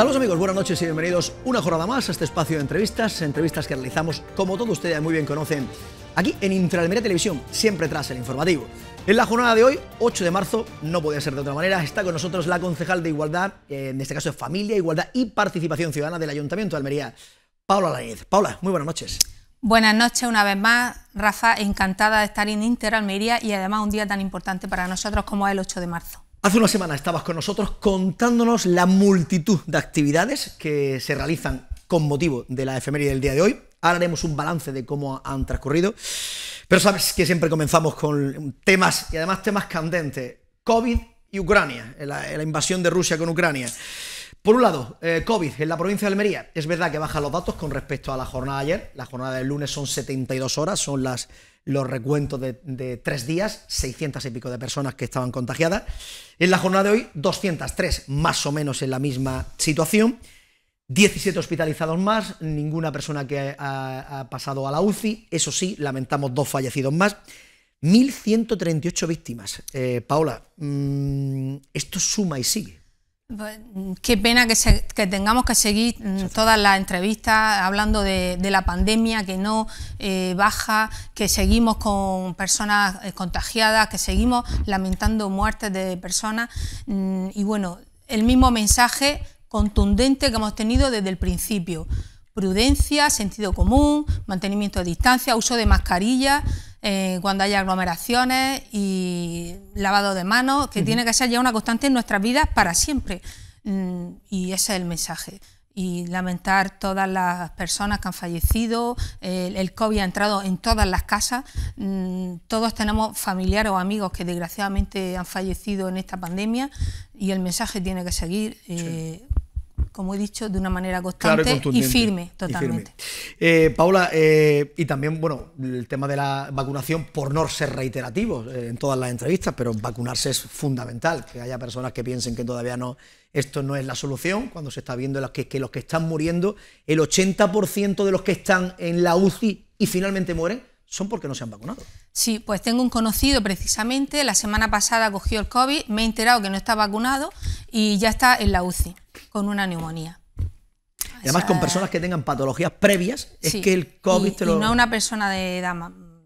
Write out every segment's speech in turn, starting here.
Saludos amigos, buenas noches y bienvenidos una jornada más a este espacio de entrevistas, entrevistas que realizamos, como todos ustedes muy bien conocen, aquí en Intralmería Televisión, siempre tras el informativo. En la jornada de hoy, 8 de marzo, no podía ser de otra manera, está con nosotros la concejal de Igualdad, eh, en este caso de Familia, Igualdad y Participación Ciudadana del Ayuntamiento de Almería, Paula Lainez. Paula, muy buenas noches. Buenas noches una vez más, Rafa, encantada de estar en Inter Almería y además un día tan importante para nosotros como es el 8 de marzo. Hace una semana estabas con nosotros contándonos la multitud de actividades que se realizan con motivo de la efeméride del día de hoy. Ahora haremos un balance de cómo han transcurrido. Pero sabes que siempre comenzamos con temas, y además temas candentes. COVID y Ucrania, la, invasión de Rusia con Ucrania. Por un lado, eh, COVID en la provincia de Almería. Es verdad que bajan los datos con respecto a la jornada de ayer. La jornada del lunes son 72 horas, son las, los recuentos de, tres días, 600 y pico de personas que estaban contagiadas. En la jornada de hoy, 203, más o menos en la misma situación. 17 hospitalizados más, ninguna persona que ha, pasado a la UCI. Eso sí, lamentamos dos fallecidos más. 1.138 víctimas. Eh, Paula, mm, esto suma y sigue. Qué pena que, tengamos que seguir mm, todas las entrevistas hablando de, la pandemia que no eh, baja, que seguimos con personas eh, contagiadas, que seguimos lamentando muertes de personas. Mm, y bueno, el mismo mensaje contundente que hemos tenido desde el principio. Prudencia, sentido común, mantenimiento de distancia, uso de mascarillas eh, cuando haya aglomeraciones y lavado de manos, que tiene que ser ya una constante en nuestras vidas para siempre. Mm, y ese es el mensaje. Y lamentar todas las personas que han fallecido, el, COVID ha entrado en todas las casas, mm, todos tenemos familiares o amigos que desgraciadamente han fallecido en esta pandemia y el mensaje tiene que seguir. Eh, como he dicho, de una manera constante y, firme, totalmente. Eh, Paula, eh, y también, bueno, el tema de la vacunación, por no ser reiterativos eh, en todas las entrevistas, pero vacunarse es fundamental, que haya personas que piensen que todavía no, esto no es la solución, cuando se está viendo que, que los que están muriendo, el 80% de los que están en la UCI y finalmente mueren, son porque no se han vacunado. Sí, pues tengo un conocido precisamente, la semana pasada cogió el COVID, me he enterado que no está vacunado y ya está en la UCI con una neumonía. Y además con personas que tengan patologías previas, es que el COVID te lo... Y no una persona de edad,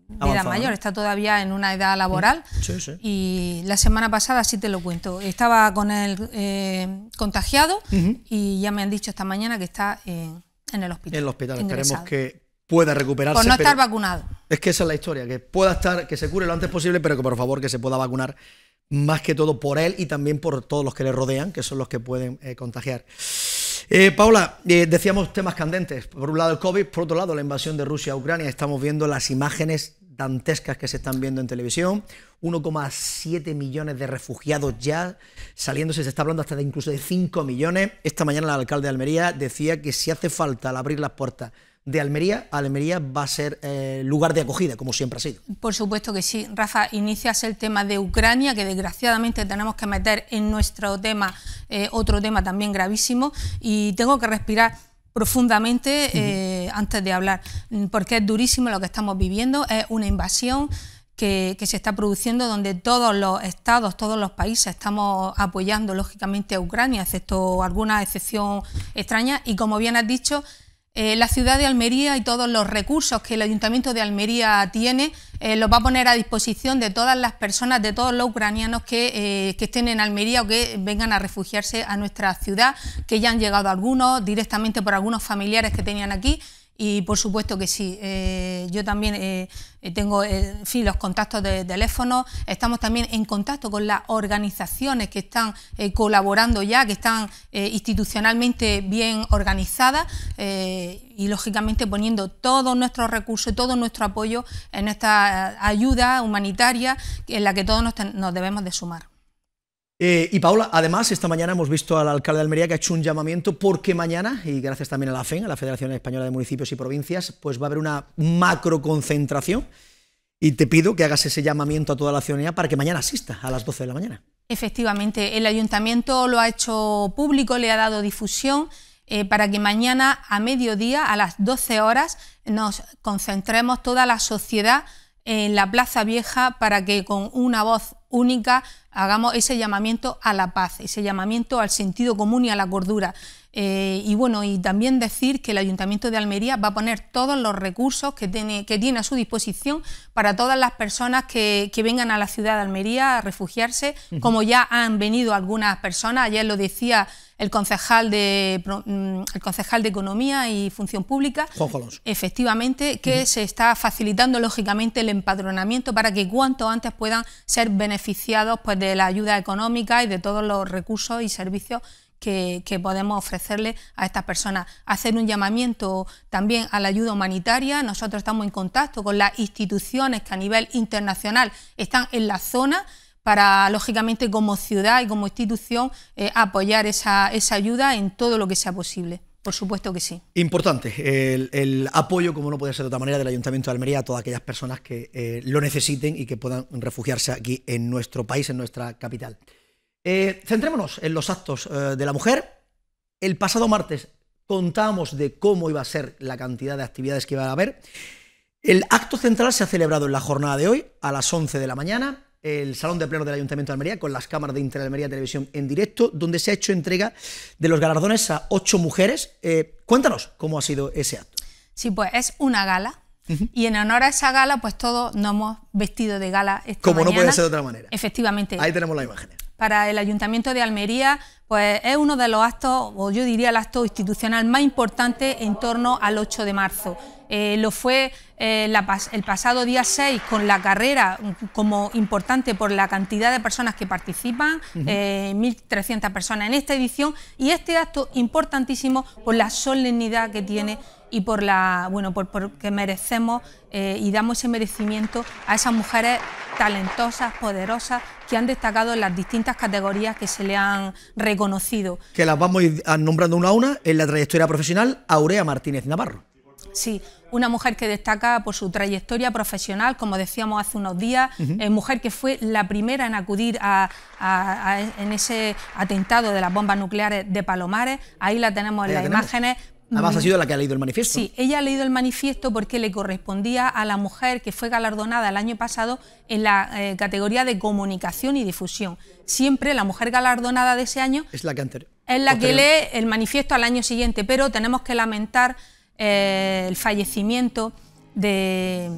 mayor, está todavía en una edad laboral. Sí, sí. Y la semana pasada, sí te lo cuento, estaba con él eh, contagiado y ya me han dicho esta mañana que está en, el hospital. En el hospital, esperemos que, pueda recuperarse. Por no estar vacunado. Es que esa es la historia, que pueda estar, que se cure lo antes posible, pero que por favor que se pueda vacunar más que todo por él y también por todos los que le rodean, que son los que pueden eh, contagiar. Eh, Paula, eh, decíamos temas candentes. Por un lado el COVID, por otro lado la invasión de Rusia a Ucrania. Estamos viendo las imágenes dantescas que se están viendo en televisión. 1,7 millones de refugiados ya saliéndose, se está hablando hasta de incluso de 5 millones. Esta mañana el alcalde de Almería decía que si hace falta al abrir las puertas de Almería, Almería va a ser eh, lugar de acogida, como siempre ha sido. Por supuesto que sí. Rafa, inicias el tema de Ucrania, que desgraciadamente tenemos que meter en nuestro tema eh, otro tema también gravísimo, y tengo que respirar profundamente eh, antes de hablar, porque es durísimo lo que estamos viviendo, es una invasión que, que, se está produciendo donde todos los estados, todos los países estamos apoyando lógicamente a Ucrania, excepto alguna excepción extraña, y como bien has dicho, eh, la ciudad de Almería y todos los recursos que el Ayuntamiento de Almería tiene eh, los va a poner a disposición de todas las personas, de todos los ucranianos que, eh, que, estén en Almería o que vengan a refugiarse a nuestra ciudad, que ya han llegado algunos directamente por algunos familiares que tenían aquí y por supuesto que sí, eh, yo también eh, eh, tengo los contactos de teléfono, estamos también en contacto con las organizaciones que están colaborando ya, que están institucionalmente bien organizadas y lógicamente poniendo todos nuestros recursos, todo nuestro apoyo en esta ayuda humanitaria en la que todos nos debemos de sumar. Eh, y Paula, además, esta mañana hemos visto al alcalde de Almería que ha hecho un llamamiento porque mañana, y gracias también a la FEN, a la Federación Española de Municipios y Provincias, pues va a haber una macro concentración y te pido que hagas ese llamamiento a toda la ciudadanía para que mañana asista a las 12 de la mañana. Efectivamente, el ayuntamiento lo ha hecho público, le ha dado difusión eh, para que mañana a mediodía, a las 12 horas, nos concentremos toda la sociedad en la Plaza Vieja para que con una voz única, hagamos ese llamamiento a la paz, ese llamamiento al sentido común y a la cordura. Eh, y bueno, y también decir que el Ayuntamiento de Almería va a poner todos los recursos que tiene, que tiene a su disposición para todas las personas que, vengan a la ciudad de Almería a refugiarse, como ya han venido algunas personas, ayer lo decía el concejal de, mm, el concejal de Economía y Función Pública, efectivamente, que se está facilitando lógicamente el empadronamiento para que cuanto antes puedan ser beneficiados pues, de la ayuda económica y de todos los recursos y servicios que, podemos ofrecerle a estas personas. Hacer un llamamiento también a la ayuda humanitaria. Nosotros estamos en contacto con las instituciones que a nivel internacional están en la zona para, lógicamente, como ciudad y como institución, eh, apoyar esa, ayuda en todo lo que sea posible. Por supuesto que sí. Importante el, apoyo, como no puede ser de otra manera, del Ayuntamiento de Almería a todas aquellas personas que eh, lo necesiten y que puedan refugiarse aquí en nuestro país, en nuestra capital. Eh, centrémonos en los actos eh, de la mujer. El pasado martes contábamos de cómo iba a ser la cantidad de actividades que iba a haber. El acto central se ha celebrado en la jornada de hoy, a las 11 de la mañana, el Salón de Pleno del Ayuntamiento de Almería, con las cámaras de Interalmería Televisión en directo, donde se ha hecho entrega de los galardones a ocho mujeres. Eh, cuéntanos cómo ha sido ese acto. Sí, pues es una gala. Y en honor a esa gala, pues todos nos hemos vestido de gala esta Como no puede ser de otra manera. Efectivamente. Ahí tenemos las imágenes para el Ayuntamiento de Almería pues es uno de los actos, o yo diría el acto institucional más importante en torno al 8 de marzo. Eh, lo fue eh, el pasado día 6 con la carrera como importante por la cantidad de personas que participan, 1.300 eh, personas en esta edición, y este acto importantísimo por la solemnidad que tiene y por la bueno por, que merecemos y damos ese merecimiento a esas mujeres talentosas, poderosas, que han destacado en las distintas categorías que se le han reconocido. Que las vamos a ir nombrando una a una en la trayectoria profesional, Aurea Martínez Navarro. Sí, una mujer que destaca por su trayectoria profesional, como decíamos hace unos días, eh, mujer que fue la primera en acudir a, en ese atentado de las bombas nucleares de Palomares, ahí la tenemos en las imágenes, Además, ha sido la que ha leído el manifiesto. Sí, ella ha leído el manifiesto porque le correspondía a la mujer que fue galardonada el año pasado en la eh, categoría de comunicación y difusión. Siempre la mujer galardonada de ese año es la que, es la que lee el manifiesto al año siguiente, pero tenemos que lamentar eh, el fallecimiento de,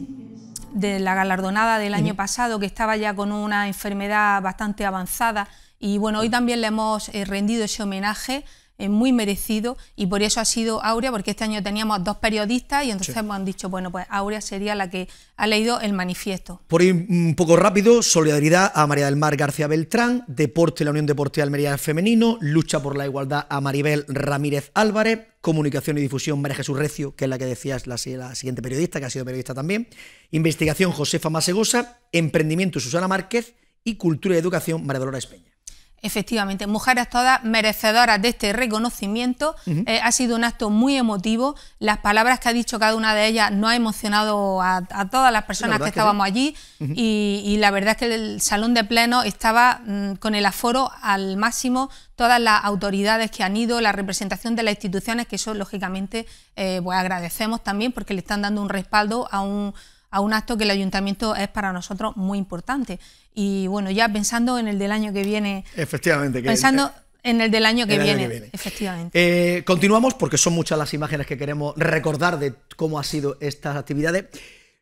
de, la galardonada del año pasado, que estaba ya con una enfermedad bastante avanzada. Y bueno, hoy también le hemos eh, rendido ese homenaje es muy merecido y por eso ha sido Aurea, porque este año teníamos dos periodistas y entonces hemos dicho, bueno, pues Aurea sería la que ha leído el manifiesto. Por ir un poco rápido, solidaridad a María del Mar García Beltrán, Deporte, la Unión Deportiva Almería Femenino, Lucha por la Igualdad a Maribel Ramírez Álvarez, Comunicación y Difusión María Jesús Recio, que es la que decías, la, la siguiente periodista, que ha sido periodista también, Investigación Josefa Masegosa, Emprendimiento Susana Márquez y Cultura y Educación María Dolores Peña. Efectivamente, mujeres todas merecedoras de este reconocimiento. Eh, ha sido un acto muy emotivo. Las palabras que ha dicho cada una de ellas nos ha emocionado a, todas las personas que estábamos allí. Y, la verdad es que el salón de pleno estaba mm, con el aforo al máximo, todas las autoridades que han ido, la representación de las instituciones, que eso lógicamente eh, pues agradecemos también porque le están dando un respaldo a un a un acto que el ayuntamiento es para nosotros muy importante. Y bueno, ya pensando en el del año que viene. Efectivamente. pensando en el del año que, viene, efectivamente. Eh, continuamos porque son muchas las imágenes que queremos recordar de cómo han sido estas actividades.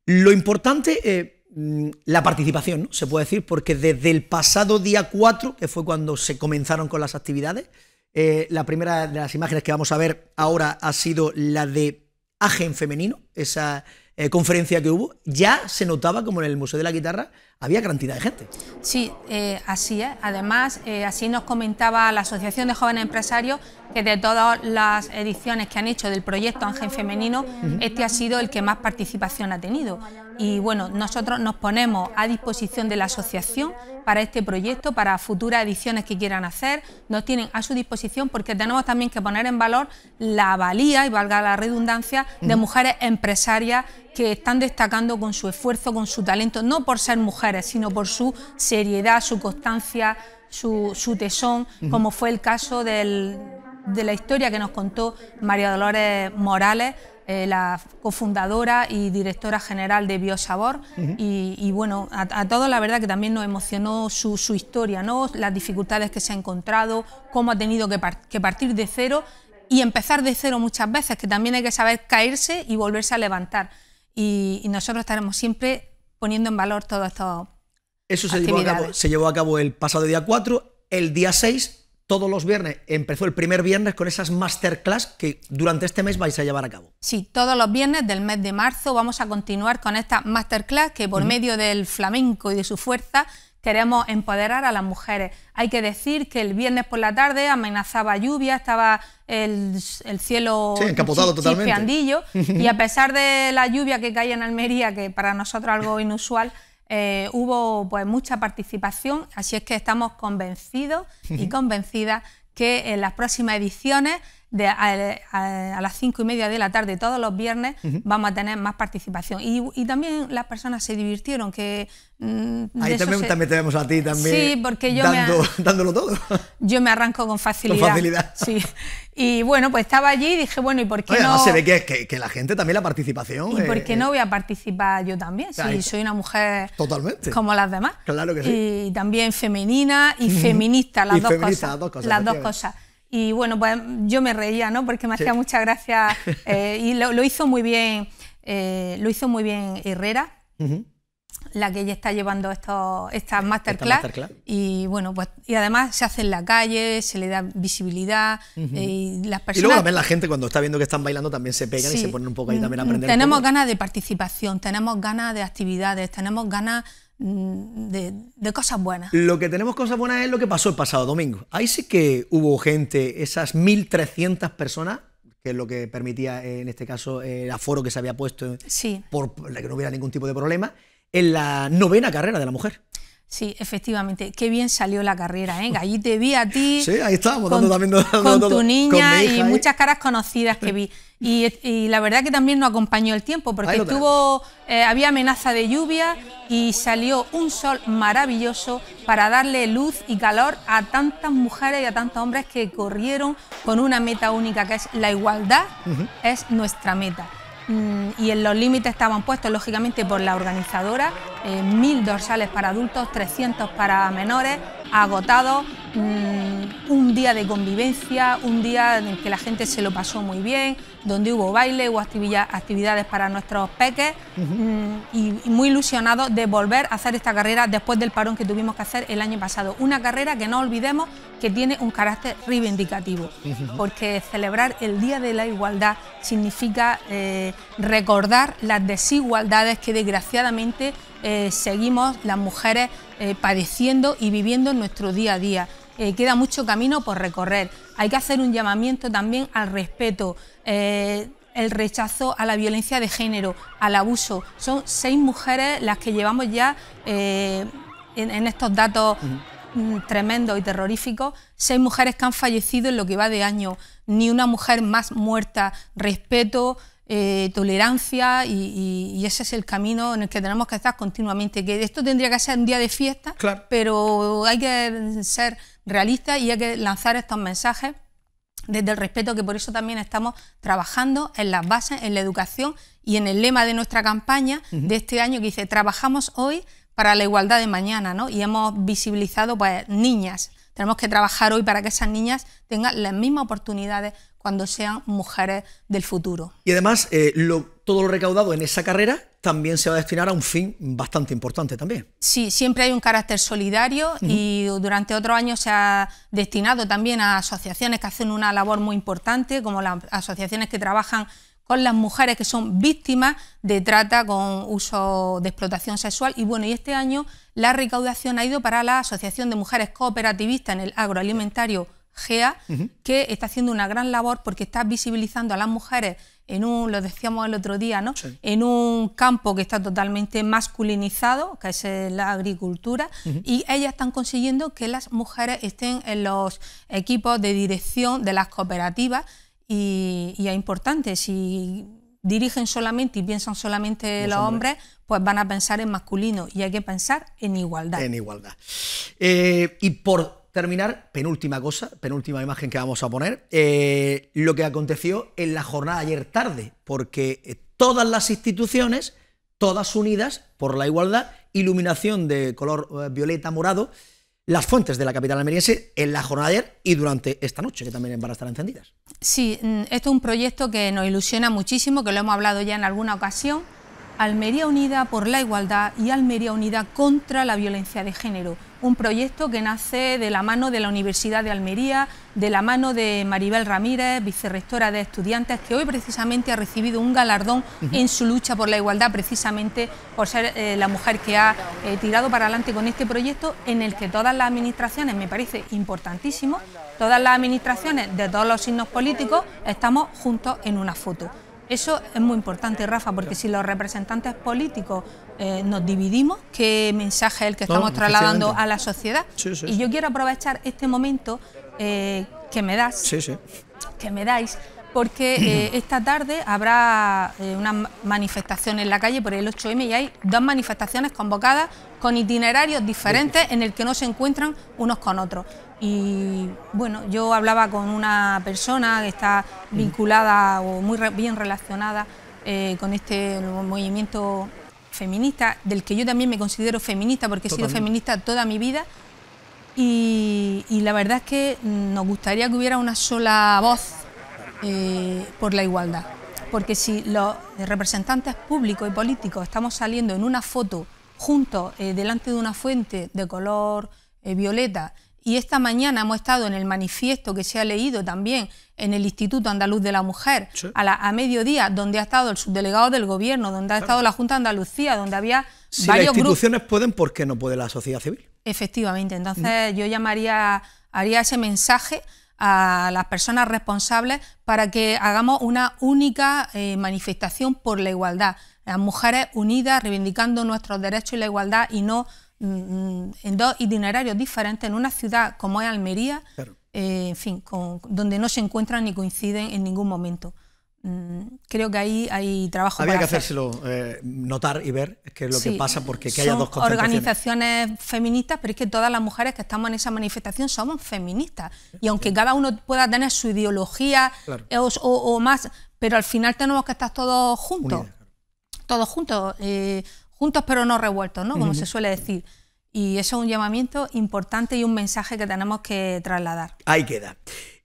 Lo importante, eh, mm, la participación, se puede decir, porque desde el pasado día 4, que fue cuando se comenzaron con las actividades, eh, la primera de las imágenes que vamos a ver ahora ha sido la de Agen Femenino, esa eh, conferencia que hubo, ya se notaba como en el Museo de la Guitarra había cantidad de gente. Sí, eh, así es. Además, eh, así nos comentaba la Asociación de Jóvenes Empresarios que de todas las ediciones que han hecho del proyecto Ángel Femenino, este ha sido el que más participación ha tenido. Y bueno, nosotros nos ponemos a disposición de la asociación para este proyecto, para futuras ediciones que quieran hacer, nos tienen a su disposición porque tenemos también que poner en valor la valía, y valga la redundancia, de mujeres empresarias que están destacando con su esfuerzo, con su talento, no por ser mujeres, sino por su seriedad, su constancia, su, tesón, como fue el caso de la historia que nos contó María Dolores Morales, eh, la cofundadora y directora general de Biosabor. y, bueno, a, todos la verdad que también nos emocionó su, historia, ¿no? las dificultades que se ha encontrado, cómo ha tenido que, partir de cero y empezar de cero muchas veces, que también hay que saber caerse y volverse a levantar. Y, nosotros estaremos siempre poniendo en valor todo esto. Eso se llevó, a cabo, se llevó a cabo el pasado día 4, el día 6 todos los viernes, empezó el primer viernes con esas masterclass que durante este mes vais a llevar a cabo. Sí, todos los viernes del mes de marzo vamos a continuar con esta masterclass que por medio del flamenco y de su fuerza queremos empoderar a las mujeres. Hay que decir que el viernes por la tarde amenazaba lluvia, estaba el, cielo sí, encapotado totalmente. y a pesar de la lluvia que caía en Almería, que para nosotros algo inusual, eh, hubo pues mucha participación, así es que estamos convencidos y convencidas que en las próximas ediciones a, las cinco y media de la tarde todos los viernes vamos a tener más participación. Y, también las personas se divirtieron, que... Mm, Ahí también, también, te vemos a ti también sí, porque yo dándolo todo. Yo me arranco con facilidad. Con facilidad. Sí. Y bueno, pues estaba allí y dije, bueno, ¿y por qué no...? se ve que, que, la gente también, la participación... ¿Y por qué no voy a participar yo también? Si soy una mujer... Totalmente. Como las demás. Claro que sí. Y también femenina y feminista, las, dos, cosas, las dos cosas. Las dos cosas. Y bueno, pues yo me reía, ¿no? Porque me hacía mucha gracia eh, y lo, hizo muy bien, eh, lo hizo muy bien Herrera. la que ella está llevando estos, estas masterclass, y bueno pues y además se hace en la calle se le da visibilidad eh, y las personas y luego también la gente cuando está viendo que están bailando también se pegan y se ponen un poco ahí también a aprender tenemos ganas de participación tenemos ganas de actividades tenemos ganas Mm, de, cosas buenas. Lo que tenemos cosas buenas es lo que pasó el pasado domingo. Ahí sí que hubo gente, esas 1.300 personas, que es lo que permitía en este caso el aforo que se había puesto sí. por que no hubiera ningún tipo de problema, en la novena carrera de la mujer. Sí, efectivamente. Qué bien salió la carrera, ¿eh? Allí te vi a ti. Sí, ahí estábamos, con, dando también con tu niña y muchas caras conocidas que vi. Y, la verdad que también nos acompañó el tiempo, porque estuvo, eh, había amenaza de lluvia y salió un sol maravilloso para darle luz y calor a tantas mujeres y a tantos hombres que corrieron con una meta única, que es la igualdad, es nuestra meta. Mm, y en los límites estaban puestos lógicamente por la organizadora, eh, mil dorsales para adultos, 300 para menores, agotados, mm, un día de convivencia, un día en el que la gente se lo pasó muy bien, donde hubo baile, hubo actividades para nuestros peques mm, y, muy ilusionados de volver a hacer esta carrera después del parón que tuvimos que hacer el año pasado. Una carrera que no olvidemos que tiene un carácter reivindicativo, porque celebrar el Día de la Igualdad significa eh, recordar las desigualdades que desgraciadamente eh, seguimos las mujeres eh, padeciendo y viviendo en nuestro día a día. queda mucho camino por recorrer. Hay que hacer un llamamiento también al respeto. el rechazo a la violencia de género, al abuso. Son seis mujeres las que llevamos ya en, estos datos Mm, tremendo y terrorífico, seis mujeres que han fallecido en lo que va de año, ni una mujer más muerta, respeto, eh, tolerancia y, ese es el camino en el que tenemos que estar continuamente. Que esto tendría que ser un día de fiesta, pero hay que ser realistas y hay que lanzar estos mensajes desde el respeto, que por eso también estamos trabajando en las bases, en la educación y en el lema de nuestra campaña de este año que dice, trabajamos hoy para la igualdad de mañana, ¿no? Y hemos visibilizado, pues, niñas. Tenemos que trabajar hoy para que esas niñas tengan las mismas oportunidades cuando sean mujeres del futuro. Y además, eh, todo lo recaudado en esa carrera también se va a destinar a un fin bastante importante también. Sí, siempre hay un carácter solidario y durante otros años se ha destinado también a asociaciones que hacen una labor muy importante, como las asociaciones que trabajan con las mujeres que son víctimas de trata con uso de explotación sexual. Y bueno, y este año la recaudación ha ido para la Asociación de Mujeres Cooperativistas en el Agroalimentario GEA, que está haciendo una gran labor porque está visibilizando a las mujeres en un, lo decíamos el otro día, ¿no? En un campo que está totalmente masculinizado, que es la agricultura, y ellas están consiguiendo que las mujeres estén en los equipos de dirección de las cooperativas y, es importante, si dirigen solamente y piensan solamente los, hombres, pues van a pensar en masculino y hay que pensar en igualdad. En igualdad. Eh, y por terminar, penúltima cosa, penúltima imagen que vamos a poner, eh, lo que aconteció en la jornada ayer tarde, porque eh, todas las instituciones, todas unidas por la igualdad, iluminación de color violeta morado, las fuentes de la capital almeriense en la jornada de ayer y durante esta noche, que también van a estar encendidas. Sí, mm, esto es un proyecto que nos ilusiona muchísimo, que lo hemos hablado ya en alguna ocasión. Almería Unida por la Igualdad y Almería Unida contra la Violencia de Género un proyecto que nace de la mano de la Universidad de Almería, de la mano de Maribel Ramírez, vicerrectora de estudiantes, que hoy precisamente ha recibido un galardón en su lucha por la igualdad, precisamente por ser eh, la mujer que ha eh, tirado para adelante con este proyecto, en el que todas las administraciones, me parece importantísimo, todas las administraciones de todos los signos políticos estamos juntos en una foto. Eso es muy importante, Rafa, porque si los representantes políticos eh, nos dividimos, ¿qué mensaje es el que estamos trasladando a la sociedad? y yo quiero aprovechar este momento eh, que me das, que me dais, porque eh, esta tarde habrá una manifestación en la calle por el 8M y hay dos manifestaciones convocadas con itinerarios diferentes en el que no se encuentran unos con otros. Y bueno, yo hablaba con una persona que está vinculada o muy bien relacionada eh, con este movimiento feminista, del que yo también me considero feminista porque he sido feminista toda mi vida. Y, la verdad es que nos gustaría que hubiera una sola voz eh, por la igualdad. Porque si los representantes públicos y políticos estamos saliendo en una foto juntos eh, delante de una fuente de color violeta y esta mañana hemos estado en el manifiesto que se ha leído también en el Instituto Andaluz de la Mujer, a, mediodía, donde ha estado el subdelegado del Gobierno, donde ha estado la Junta de Andalucía, donde había si varios las instituciones pueden, ¿por qué no puede la sociedad civil? Efectivamente, entonces yo llamaría, haría ese mensaje a las personas responsables para que hagamos una única eh, manifestación por la igualdad. Las mujeres unidas reivindicando nuestros derechos y la igualdad y no Mm, en dos itinerarios diferentes en una ciudad como es Almería, eh, en fin, donde no se encuentran ni coinciden en ningún momento. Mm, creo que ahí hay trabajo Había que hacérselo eh, notar y ver qué es lo que pasa porque que haya dos organizaciones feministas, pero es que todas las mujeres que estamos en esa manifestación somos feministas. Y aunque cada uno pueda tener su ideología eh, o, más, pero al final tenemos que estar todos juntos. Todos juntos juntos pero no revueltos, ¿no? Como se suele decir. Y eso es un llamamiento importante y un mensaje que tenemos que trasladar. Ahí queda.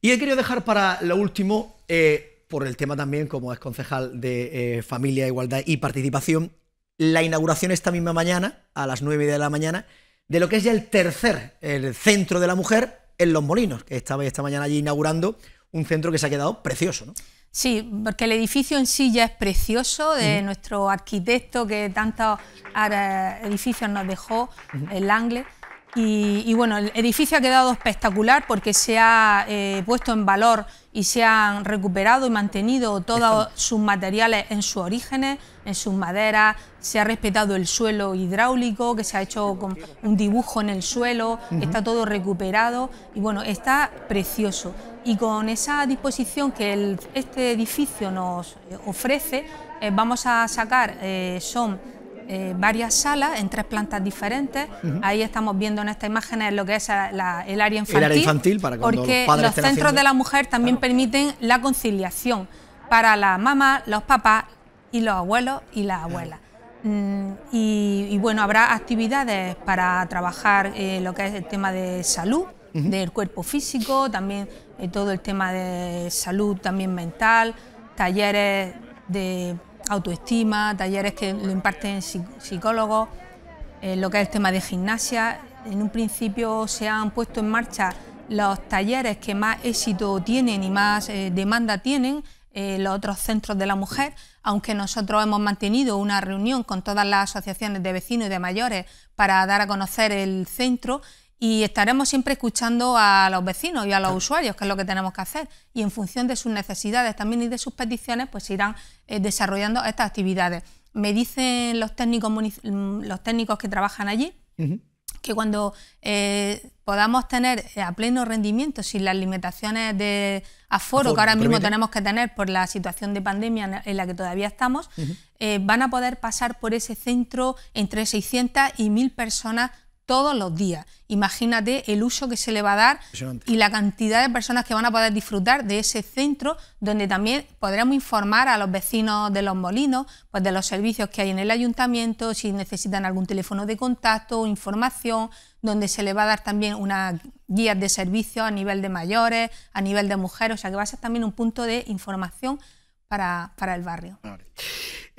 Y he querido dejar para lo último, eh, por el tema también, como es concejal de eh, Familia, Igualdad y Participación, la inauguración esta misma mañana, a las 9 de la mañana, de lo que es ya el tercer el centro de la mujer en Los Molinos, que estaba esta mañana allí inaugurando un centro que se ha quedado precioso, ¿no? Sí, porque el edificio en sí ya es precioso, de nuestro arquitecto que tantos edificios nos dejó, el Angle. Y, bueno, el edificio ha quedado espectacular porque se ha eh, puesto en valor y se han recuperado y mantenido todos sus materiales en sus orígenes, en sus maderas, se ha respetado el suelo hidráulico, que se ha hecho con un dibujo en el suelo, está todo recuperado y bueno, está precioso. Y con esa disposición que este edificio nos ofrece, eh, vamos a sacar, eh, son eh, varias salas en tres plantas diferentes. Ahí estamos viendo en esta imagen lo que es el área infantil. El área infantil para porque los, centros de la mujer también permiten la conciliación para las mamás, los papás y los abuelos y las abuelas. Mm, y, bueno, habrá actividades para trabajar eh, lo que es el tema de salud, del cuerpo físico, también eh, todo el tema de salud también mental, talleres de autoestima, talleres que lo imparten psicólogos, eh, lo que es el tema de gimnasia. En un principio se han puesto en marcha los talleres que más éxito tienen y más eh, demanda tienen, eh, los otros centros de la mujer, aunque nosotros hemos mantenido una reunión con todas las asociaciones de vecinos y de mayores para dar a conocer el centro y estaremos siempre escuchando a los vecinos y a los usuarios, que es lo que tenemos que hacer. Y en función de sus necesidades también y de sus peticiones, pues irán eh, desarrollando estas actividades. Me dicen los técnicos, los técnicos que trabajan allí que cuando eh, podamos tener eh, a pleno rendimiento, sin las limitaciones de aforo, que ahora mismo tenemos que tener por la situación de pandemia en la que todavía estamos, van a poder pasar por ese centro entre 600 y 1000 personas todos los días. Imagínate el uso que se le va a dar y la cantidad de personas que van a poder disfrutar de ese centro, donde también podremos informar a los vecinos de los molinos, pues de los servicios que hay en el ayuntamiento, si necesitan algún teléfono de contacto, información, donde se le va a dar también unas guías de servicios a nivel de mayores, a nivel de mujeres, o sea que va a ser también un punto de información para, para el barrio.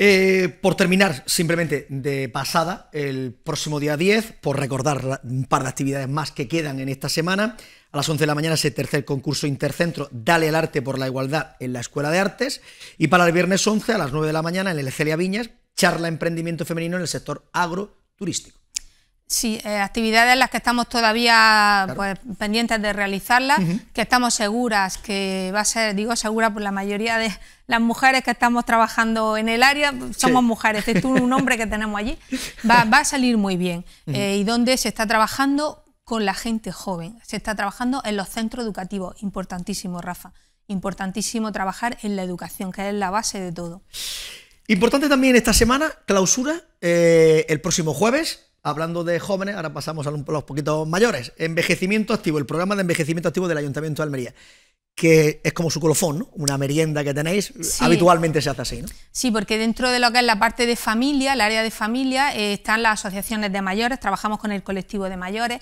Eh, por terminar, simplemente de pasada, el próximo día 10, por recordar un par de actividades más que quedan en esta semana, a las 11 de la mañana ese tercer concurso intercentro Dale al arte por la igualdad en la Escuela de Artes y para el viernes 11 a las 9 de la mañana en el Celia Viñas, charla emprendimiento femenino en el sector agroturístico. Sí, eh, actividades en las que estamos todavía pues, pendientes de realizarlas, que estamos seguras que va a ser, digo segura por la mayoría de las mujeres que estamos trabajando en el área, somos mujeres, es un hombre que tenemos allí, va, a salir muy bien. Eh, y donde se está trabajando con la gente joven, se está trabajando en los centros educativos, importantísimo, Rafa, importantísimo trabajar en la educación, que es la base de todo. Importante también esta semana, clausura, eh, el próximo jueves, hablando de jóvenes, ahora pasamos a los poquitos mayores. Envejecimiento activo, el programa de envejecimiento activo del Ayuntamiento de Almería que es como su colofón, ¿no? Una merienda que tenéis, habitualmente se hace así, ¿no? Sí, porque dentro de lo que es la parte de familia, el área de familia, eh, están las asociaciones de mayores, trabajamos con el colectivo de mayores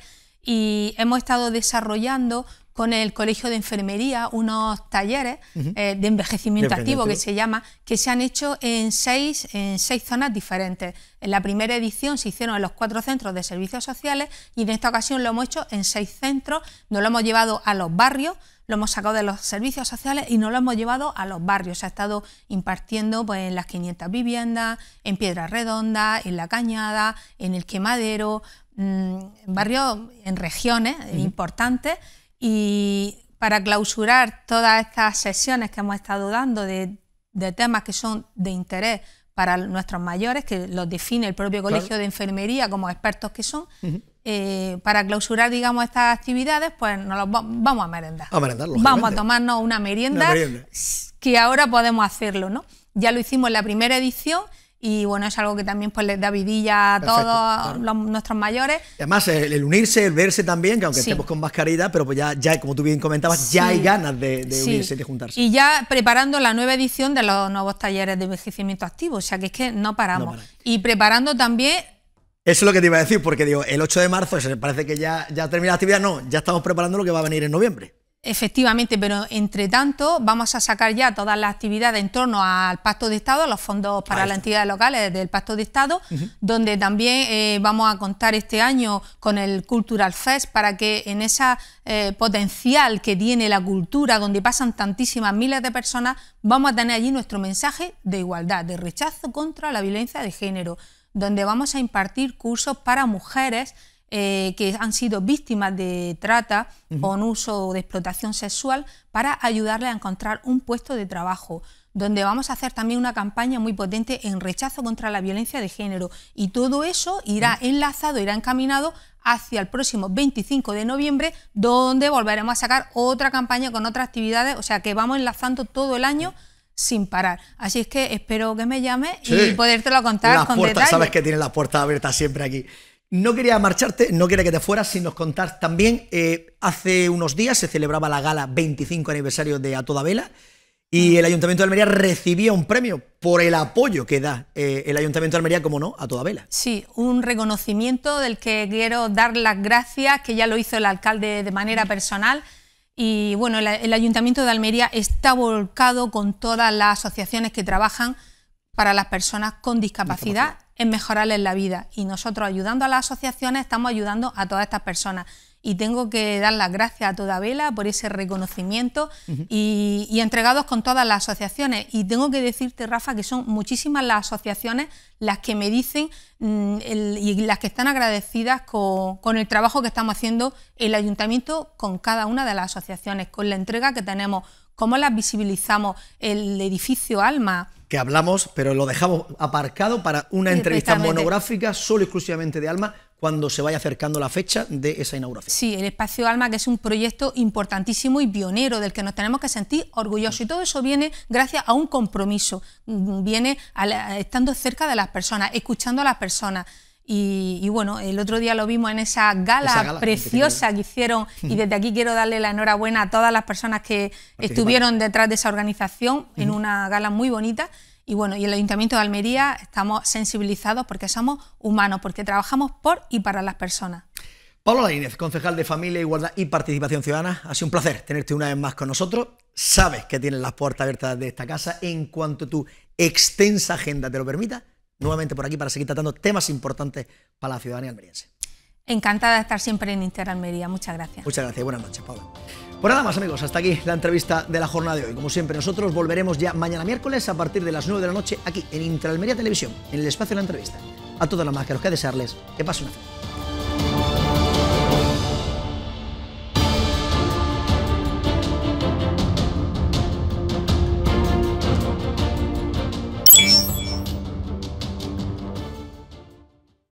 y hemos estado desarrollando con el Colegio de Enfermería unos talleres eh, de envejecimiento activo que se llama, que se han hecho en seis, en seis zonas diferentes. En la primera edición se hicieron en los cuatro centros de servicios sociales y en esta ocasión lo hemos hecho en seis centros, nos lo hemos llevado a los barrios, lo hemos sacado de los servicios sociales y nos lo hemos llevado a los barrios. Se ha estado impartiendo pues, en las 500 viviendas, en Piedra Redonda, en La Cañada, en El Quemadero, mm, en barrios, en regiones importantes y para clausurar todas estas sesiones que hemos estado dando de, temas que son de interés para nuestros mayores, que los define el propio Colegio de Enfermería como expertos que son, eh, para clausurar, digamos, estas actividades, pues nos los vamos a merendar. A vamos a tomarnos una merienda, una merienda, que ahora podemos hacerlo, ¿no? Ya lo hicimos en la primera edición y bueno, es algo que también pues les da vidilla a todos nuestros mayores. además, el, unirse, el verse también, que aunque estemos con mascarilla, pero pues ya, ya como tú bien comentabas, ya hay ganas de, unirse y de juntarse. Y ya preparando la nueva edición de los nuevos talleres de envejecimiento activo, o sea que es que no paramos. y preparando también eso es lo que te iba a decir, porque digo, el 8 de marzo, parece que ya, ya termina la actividad, no, ya estamos preparando lo que va a venir en noviembre. Efectivamente, pero entre tanto vamos a sacar ya todas las actividades en torno al Pacto de Estado, los fondos para las entidades locales del Pacto de Estado, donde también eh, vamos a contar este año con el Cultural Fest para que en ese eh, potencial que tiene la cultura, donde pasan tantísimas miles de personas, vamos a tener allí nuestro mensaje de igualdad, de rechazo contra la violencia de género, donde vamos a impartir cursos para mujeres eh, que han sido víctimas de trata con uso de explotación sexual para ayudarles a encontrar un puesto de trabajo donde vamos a hacer también una campaña muy potente en rechazo contra la violencia de género. Y todo eso irá enlazado, irá encaminado hacia el próximo 25 de noviembre, donde volveremos a sacar otra campaña con otras actividades, o sea que vamos enlazando todo el año sin parar. Así es que espero que me llame y podértelo contar con puertas, Sabes que tienes la puerta abierta siempre aquí. No quería marcharte, no quería que te fueras sin nos contar también. Eh, hace unos días se celebraba la gala 25 aniversario de A Toda Vela y el Ayuntamiento de Almería recibía un premio por el apoyo que da eh, el Ayuntamiento de Almería, como no, a Toda Vela. Sí, un reconocimiento del que quiero dar las gracias, que ya lo hizo el alcalde de manera personal. Y bueno, el, Ayuntamiento de Almería está volcado con todas las asociaciones que trabajan para las personas con discapacidad en mejorarles la vida. Y nosotros ayudando a las asociaciones estamos ayudando a todas estas personas. Y tengo que dar las gracias a toda vela por ese reconocimiento y, entregados con todas las asociaciones. Y tengo que decirte, Rafa, que son muchísimas las asociaciones las que me dicen mm, y las que están agradecidas con, con el trabajo que estamos haciendo el ayuntamiento con cada una de las asociaciones, con la entrega que tenemos, cómo las visibilizamos, el edificio Alma, que hablamos, pero lo dejamos aparcado para una entrevista monográfica solo exclusivamente de Alma cuando se vaya acercando la fecha de esa inauguración. Sí, el Espacio Alma, que es un proyecto importantísimo y pionero del que nos tenemos que sentir orgullosos. Y todo eso viene gracias a un compromiso, viene estando cerca de las personas, escuchando a las personas. Y, bueno, el otro día lo vimos en esa gala, preciosa que, hicieron y desde aquí quiero darle la enhorabuena a todas las personas que estuvieron detrás de esa organización en una gala muy bonita. Y bueno, y el Ayuntamiento de Almería estamos sensibilizados porque somos humanos, porque trabajamos por y para las personas. Pablo Laínez, concejal de Familia, Igualdad y Participación Ciudadana, ha sido un placer tenerte una vez más con nosotros. Sabes que tienes las puertas abiertas de esta casa en cuanto tu extensa agenda te lo permita nuevamente por aquí para seguir tratando temas importantes para la ciudadanía almeriense. Encantada de estar siempre en Inter Almería. Muchas gracias. Muchas gracias. Buenas noches, Pablo. Pues nada más, amigos. Hasta aquí la entrevista de la jornada de hoy. Como siempre, nosotros volveremos ya mañana miércoles a partir de las 9 de la noche aquí en Inter Almería Televisión, en el espacio de la entrevista. A todos los más que los que desearles que pasen una